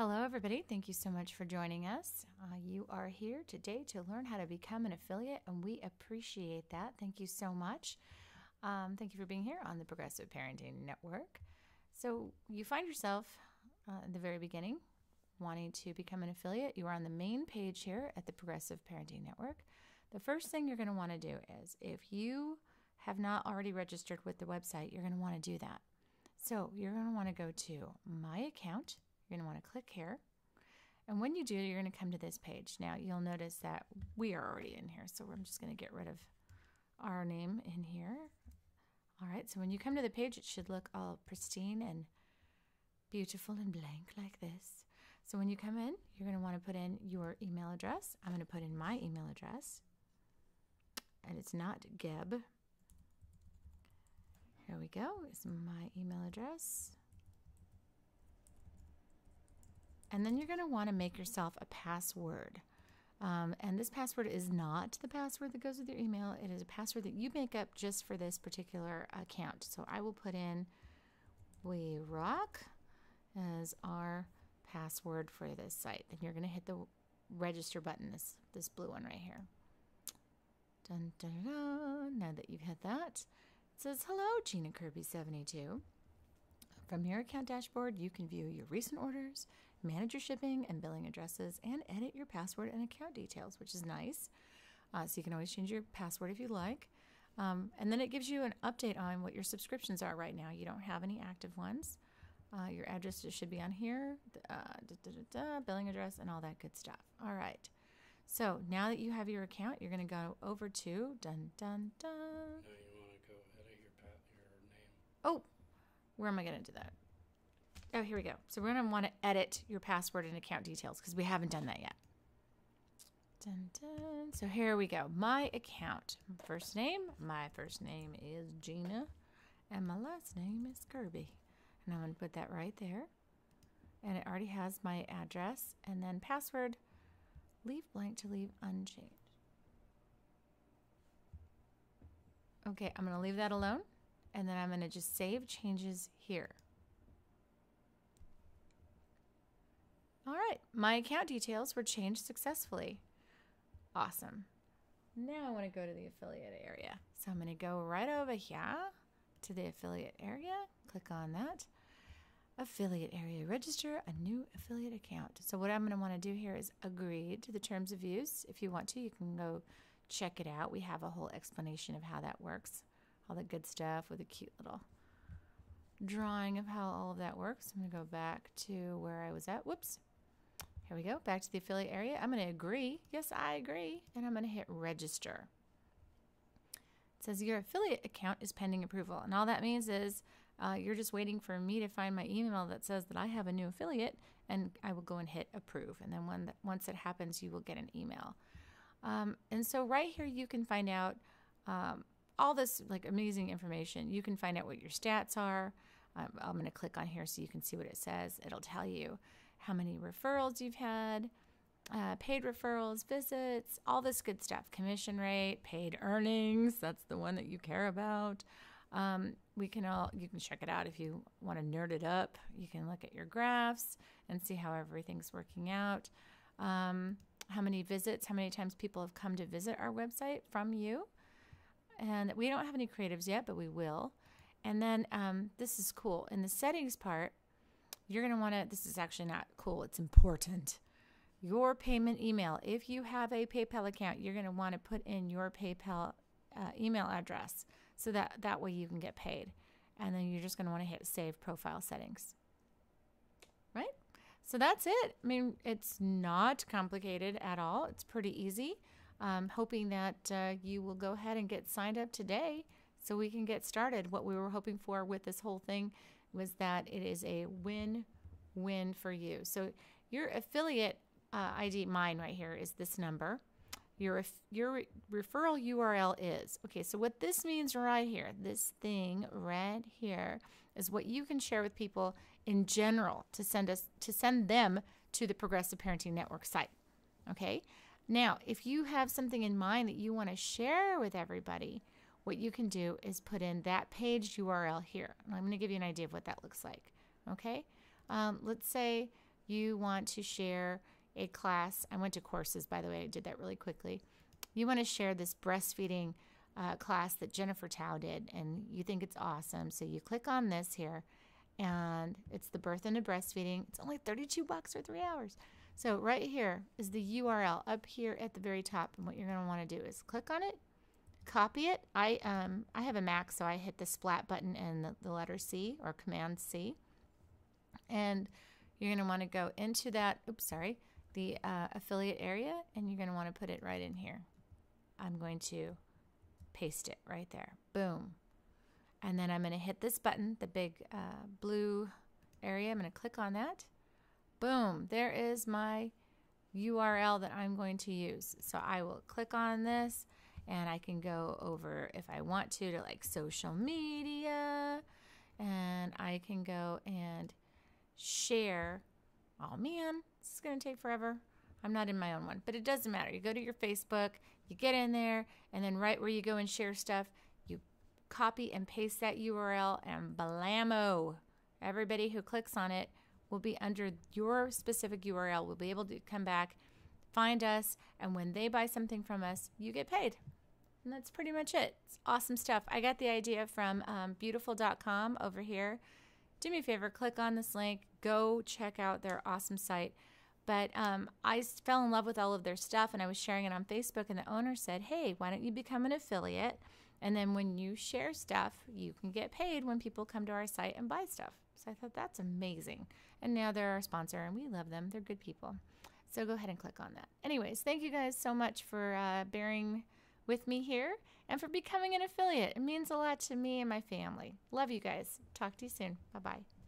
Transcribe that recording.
Hello, everybody. Thank you so much for joining us. Uh, you are here today to learn how to become an affiliate, and we appreciate that. Thank you so much. Um, thank you for being here on the Progressive Parenting Network. So, you find yourself uh, in the very beginning wanting to become an affiliate. You are on the main page here at the Progressive Parenting Network. The first thing you're going to want to do is if you have not already registered with the website, you're going to want to do that. So, you're going to want to go to My Account. You're going to want to click here. And when you do, you're going to come to this page. Now, you'll notice that we are already in here. So, I'm just going to get rid of our name in here. All right, so when you come to the page, it should look all pristine and beautiful and blank like this. So when you come in, you're going to want to put in your email address. I'm going to put in my email address. And it's not Geb. Here we go. It's my email address. And then you're going to want to make yourself a password. Um, and this password is not the password that goes with your email. It is a password that you make up just for this particular account. So I will put in We Rock as our password for this site. Then you're going to hit the register button, this, this blue one right here. Dun, dun, dun, Now that you've hit that, it says, Hello, Gina Kirby72. From your account dashboard, you can view your recent orders, manage your shipping and billing addresses, and edit your password and account details, which is nice. Uh, so you can always change your password if you like. Um, and then it gives you an update on what your subscriptions are right now. You don't have any active ones. Uh, your address should be on here, uh, da, da, da, billing address, and all that good stuff. All right. So now that you have your account, you're going to go over to dun dun dun. Now you want to go edit your pat your name. Oh, where am I going to do that? Oh, here we go. So we're going to want to edit your password and account details because we haven't done that yet. Dun, dun. So here we go. My account. First name. My first name is Gina. And my last name is Kirby. And I'm going to put that right there. And it already has my address. And then password. Leave blank to leave unchanged. Okay, I'm going to leave that alone. And then I'm going to just save changes here. All right, my account details were changed successfully. Awesome. Now I want to go to the affiliate area. So I'm going to go right over here to the affiliate area, click on that. Affiliate area, register a new affiliate account. So what I'm going to want to do here is agree to the terms of use. If you want to, you can go check it out. We have a whole explanation of how that works, all the good stuff with a cute little drawing of how all of that works. I'm going to go back to where I was at. Whoops. Here we go, back to the affiliate area. I'm going to agree. Yes, I agree. And I'm going to hit register. It says your affiliate account is pending approval. And all that means is uh, you're just waiting for me to find my email that says that I have a new affiliate, and I will go and hit approve. And then when that, once it happens, you will get an email. Um, and so right here, you can find out um, all this like amazing information. You can find out what your stats are. Um, I'm going to click on here so you can see what it says. It'll tell you how many referrals you've had, uh, paid referrals, visits, all this good stuff. Commission rate, paid earnings. That's the one that you care about. Um, we can all you can check it out if you want to nerd it up. You can look at your graphs and see how everything's working out. Um, how many visits, how many times people have come to visit our website from you. And we don't have any creatives yet, but we will. And then um, this is cool. In the settings part, you're going to want to, this is actually not cool, it's important. Your payment email. If you have a PayPal account, you're going to want to put in your PayPal uh, email address so that that way you can get paid. And then you're just going to want to hit save profile settings. Right? So that's it. I mean, it's not complicated at all. It's pretty easy. Um, hoping that uh, you will go ahead and get signed up today so we can get started. What we were hoping for with this whole thing was that it is a win win for you. So your affiliate uh, ID, mine right here, is this number. Your, your referral URL is. Okay, so what this means right here, this thing right here, is what you can share with people in general to send us to send them to the Progressive Parenting Network site. Okay? Now, if you have something in mind that you want to share with everybody, what you can do is put in that page URL here. I'm going to give you an idea of what that looks like. Okay? Um, let's say you want to share a class. I went to courses, by the way, I did that really quickly. You want to share this breastfeeding uh, class that Jennifer Tao did, and you think it's awesome. So you click on this here, and it's the birth into breastfeeding. It's only 32 bucks for three hours. So right here is the URL up here at the very top. And what you're going to want to do is click on it, copy it. I um I have a Mac, so I hit the splat button and the, the letter C or Command C. And you're going to want to go into that, oops, sorry, the uh, affiliate area, and you're going to want to put it right in here. I'm going to paste it right there. Boom. And then I'm going to hit this button, the big uh, blue area. I'm going to click on that. Boom, there is my URL that I'm going to use. So I will click on this and I can go over if I want to to like social media and I can go and share. Oh man, this is going to take forever. I'm not in my own one, but it doesn't matter. You go to your Facebook, you get in there, and then right where you go and share stuff, you copy and paste that URL and blammo. Everybody who clicks on it will be under your specific URL. We'll be able to come back, find us, and when they buy something from us, you get paid. And that's pretty much it. It's awesome stuff. I got the idea from um, beautiful.com over here. Do me a favor, click on this link, go check out their awesome site. But um, I fell in love with all of their stuff and I was sharing it on Facebook, and the owner said, Hey, why don't you become an affiliate? And then when you share stuff, you can get paid when people come to our site and buy stuff. So I thought that's amazing. And now they're our sponsor and we love them. They're good people. So go ahead and click on that. Anyways, thank you guys so much for uh, bearing with me here and for becoming an affiliate. It means a lot to me and my family. Love you guys. Talk to you soon. Bye bye.